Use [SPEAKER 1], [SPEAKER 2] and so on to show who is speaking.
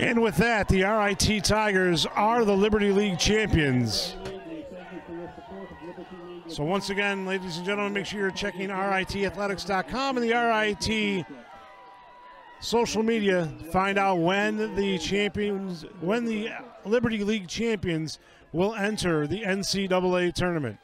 [SPEAKER 1] And with that, the RIT Tigers are the Liberty League champions. So once again, ladies and gentlemen, make sure you're checking RITathletics.com and the RIT social media. Find out when the champions, when the Liberty League champions will enter the NCAA tournament.